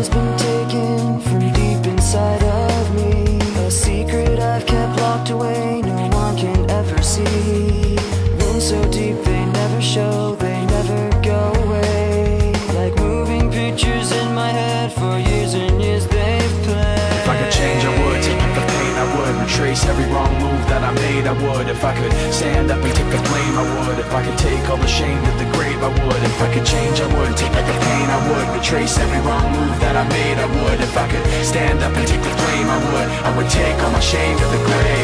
has been taken from deep inside of me. A secret I've kept locked away, no one can ever see. Wounds so deep they never show Retrace every wrong move that I made, I would. If I could stand up and take the blame, I would. If I could take all the shame to the grave, I would. If I could change, I would. Take back the pain, I would. Retrace every wrong move that I made, I would. If I could stand up and take the blame, I would. I would take all my shame to the grave